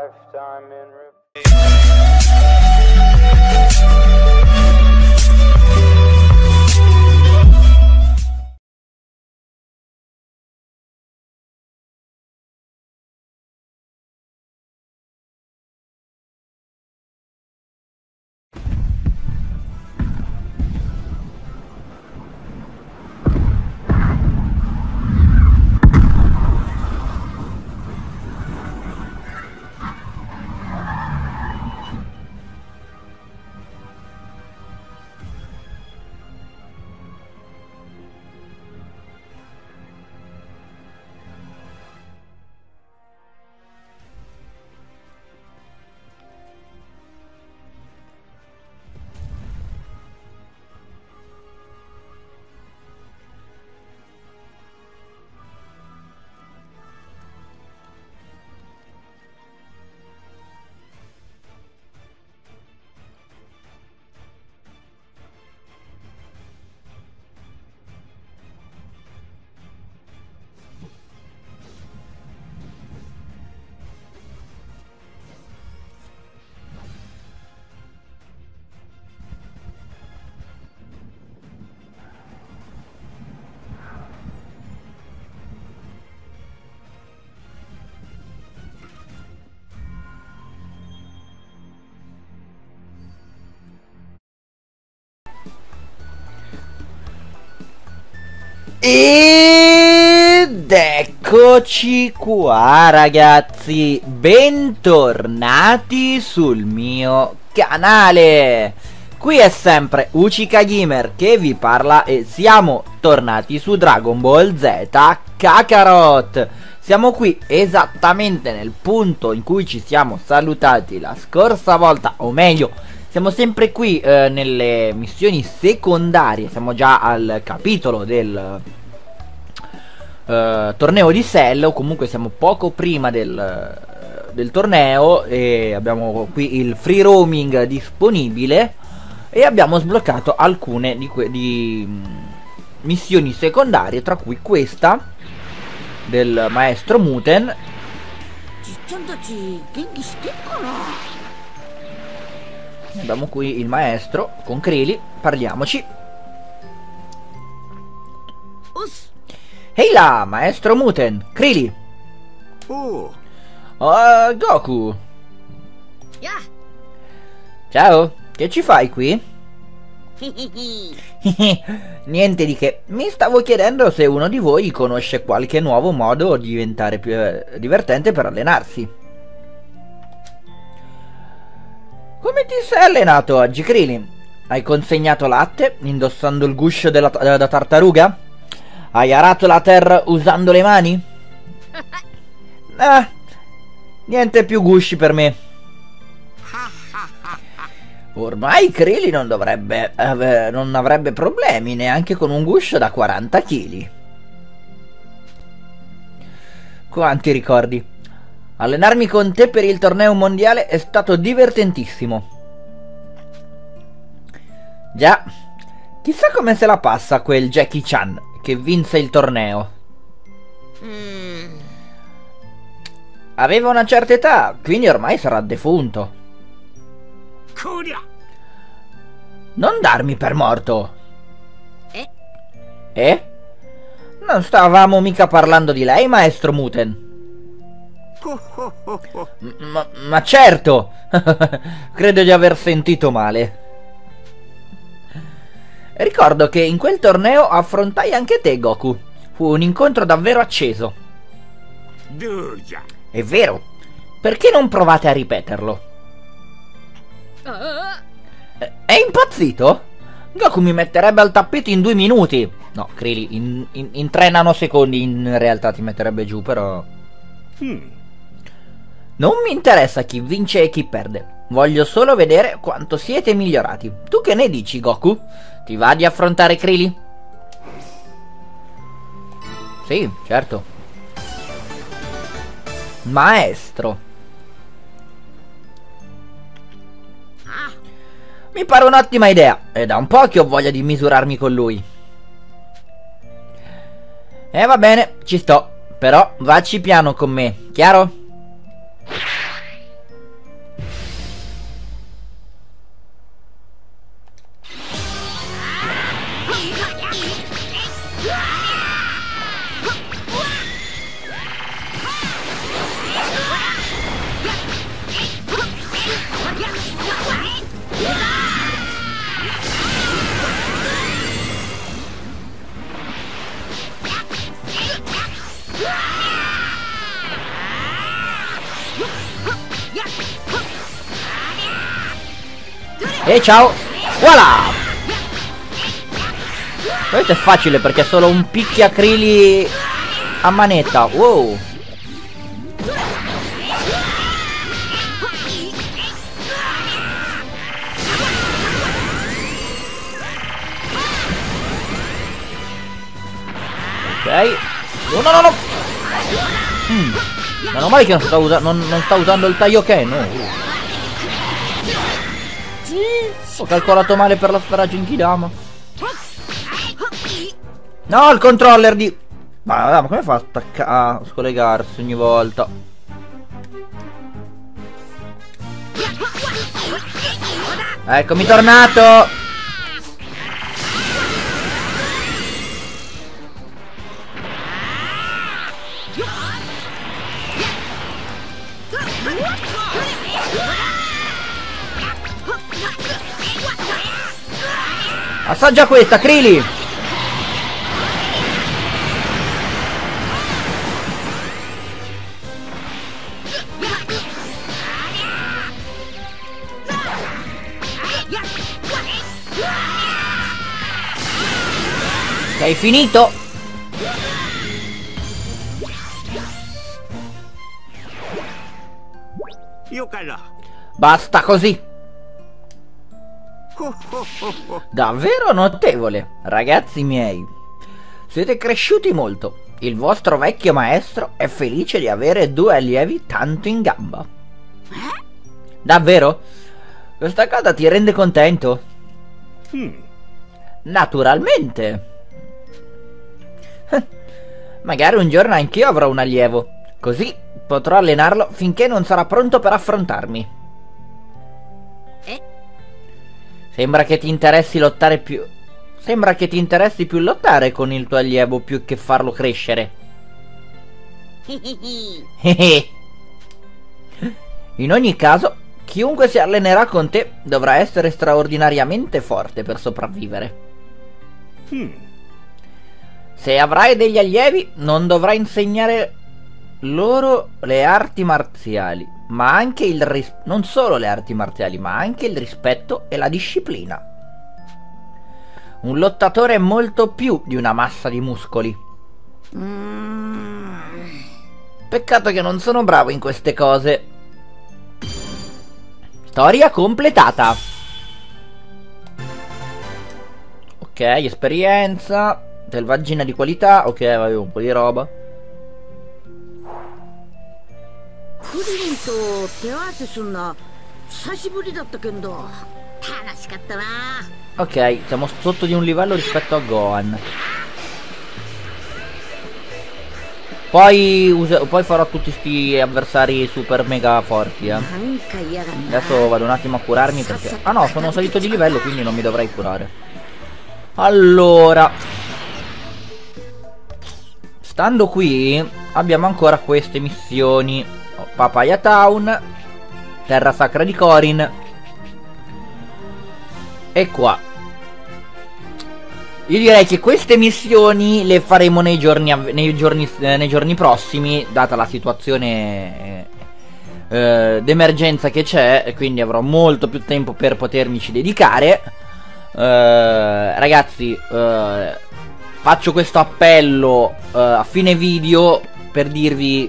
lifetime in repeat. Ed eccoci qua ragazzi, bentornati sul mio canale. Qui è sempre Uchika Gamer che vi parla e siamo tornati su Dragon Ball Z Kakarot. Siamo qui esattamente nel punto in cui ci siamo salutati la scorsa volta, o meglio, siamo sempre qui eh, nelle missioni secondarie, siamo già al capitolo del eh, torneo di Cell, o comunque siamo poco prima del, del torneo e abbiamo qui il free roaming disponibile e abbiamo sbloccato alcune di, di mm, missioni secondarie, tra cui questa del maestro Muten abbiamo qui il maestro con Krili, parliamoci. Ehi là, maestro Muten, Krili. Oh. Uh, Goku. Yeah. Ciao, che ci fai qui? Niente di che, mi stavo chiedendo se uno di voi conosce qualche nuovo modo di diventare più eh, divertente per allenarsi. Come ti sei allenato oggi, Krillin? Hai consegnato latte indossando il guscio della da tartaruga? Hai arato la terra usando le mani? Ah, niente più gusci per me. Ormai Krillin non dovrebbe ave- non avrebbe problemi neanche con un guscio da 40 kg. Quanti ricordi? Allenarmi con te per il torneo mondiale è stato divertentissimo. Già, chissà come se la passa quel Jackie Chan che vinse il torneo. Mm. Aveva una certa età, quindi ormai sarà defunto. Non darmi per morto. Eh? Eh? Non stavamo mica parlando di lei, maestro Muten. Ma, ma certo! Credo di aver sentito male. Ricordo che in quel torneo affrontai anche te, Goku. Fu un incontro davvero acceso. È vero. Perché non provate a ripeterlo? È impazzito? Goku mi metterebbe al tappeto in due minuti. No, Krillin, in, in, in tre nanosecondi in realtà ti metterebbe giù, però... Hmm. Non mi interessa chi vince e chi perde. Voglio solo vedere quanto siete migliorati. Tu che ne dici, Goku? Ti va di affrontare Krili? Sì, certo. Maestro. Mi pare un'ottima idea. È da un po' che ho voglia di misurarmi con lui. E va bene, ci sto. Però vacci piano con me, chiaro? E ciao! Voilà! Questo è facile perché è solo un picchiacrili a manetta. Wow! Ok. No, no, no, no! Mm. Meno male che non sta, usa non, non sta usando il taglio che no. Ho calcolato male per la sfera Genkidama. No, il controller di... Ma, ma come fa a, stacca a scollegarsi ogni volta? Eccomi tornato! Assaggia questa, Krili! Sei finito? Basta così. Davvero notevole, ragazzi miei. Siete cresciuti molto. Il vostro vecchio maestro è felice di avere due allievi tanto in gamba. Davvero? Questa cosa ti rende contento? Hmm. Naturalmente. Magari un giorno anch'io avrò un allievo. Così potrò allenarlo finché non sarà pronto per affrontarmi. Sembra che ti interessi lottare più. Sembra che ti interessi più lottare con il tuo allievo più che farlo crescere. In ogni caso, chiunque si allenerà con te dovrà essere straordinariamente forte per sopravvivere. Hmm. Se avrai degli allievi, non dovrai insegnare loro le arti marziali, ma anche il ris- non solo le arti marziali, ma anche il rispetto e la disciplina. Un lottatore è molto più di una massa di muscoli. Mm. Peccato che non sono bravo in queste cose. Storia completata. Ok, esperienza. Selvaggina di qualità. Ok, avevo un po' di roba. クリリンと手合わせすんの久しぶりだったけど楽しかったな Ok, siamo sotto di un livello rispetto a Gohan. Poi, usa- poi farò tutti sti avversari super mega forti, eh. なんか嫌がったな Adesso vado un attimo a curarmi perché... Ah no, sono salito di livello quindi non mi dovrei curare. Allora... Stando qui abbiamo ancora queste missioni. Papaya Town, Terra Sacra di Corin. E qua. Io direi che queste missioni le faremo nei giorni, nei giorni, eh, nei giorni prossimi, data la situazione eh, eh, d'emergenza che c'è, quindi avrò molto più tempo per potermici dedicare. Eh, ragazzi, eh, faccio questo appello eh, a fine video per dirvi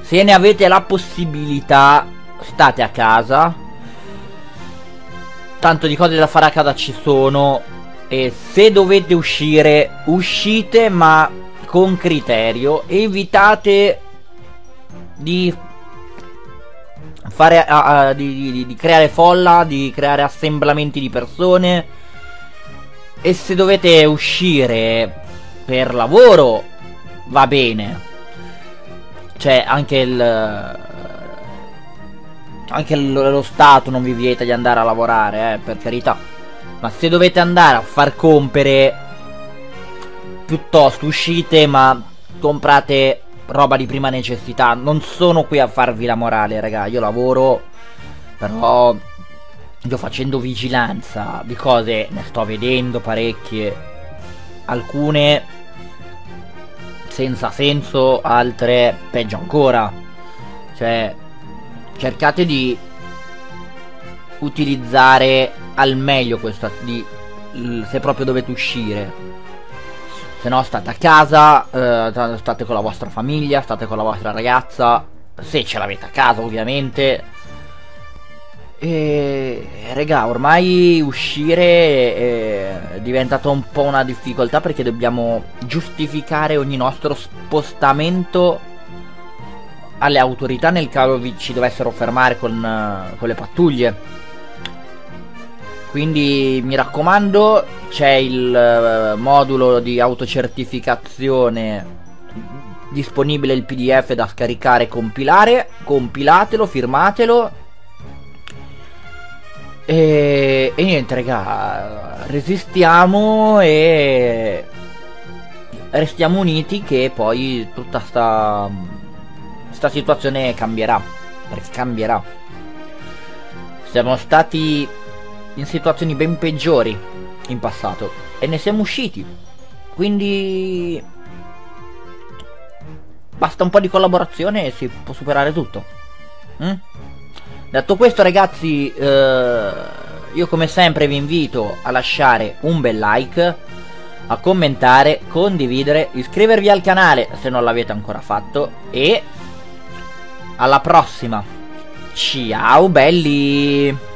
se ne avete la possibilità, state a casa. Tanto di cose da fare a casa ci sono. E se dovete uscire, uscite ma con criterio. Evitate di fare a- di, di- di creare folla, di creare assemblamenti di persone. E se dovete uscire per lavoro, va bene. Cioè, anche il. Anche lo Stato non vi vieta di andare a lavorare, eh, per carità. Ma se dovete andare a far compere, piuttosto uscite, ma comprate roba di prima necessità. Non sono qui a farvi la morale, raga. Io lavoro, però io facendo vigilanza di cose ne sto vedendo parecchie. Alcune senza senso, altre peggio ancora. Cioè, cercate di utilizzare al meglio questa di se proprio dovete uscire. Se no state a casa, eh, state con la vostra famiglia, state con la vostra ragazza, se ce l'avete a casa ovviamente. E regà, ormai uscire è diventato un po' una difficoltà perché dobbiamo giustificare ogni nostro spostamento alle autorità nel caso vi- ci dovessero fermare con, eh, con le pattuglie. Quindi mi raccomando, c'è il eh, modulo di autocertificazione disponibile il PDF da scaricare e compilare. Compilatelo, firmatelo. E, e niente, raga, resistiamo e restiamo uniti che poi tutta sta, sta situazione cambierà. Perché cambierà. Siamo stati in situazioni ben peggiori in passato e ne siamo usciti. Quindi basta un po' di collaborazione e si può superare tutto. Mm? Detto questo ragazzi, eh, io come sempre vi invito a lasciare un bel like, a commentare, condividere, iscrivervi al canale se non l'avete ancora fatto e alla prossima. Ciao belli!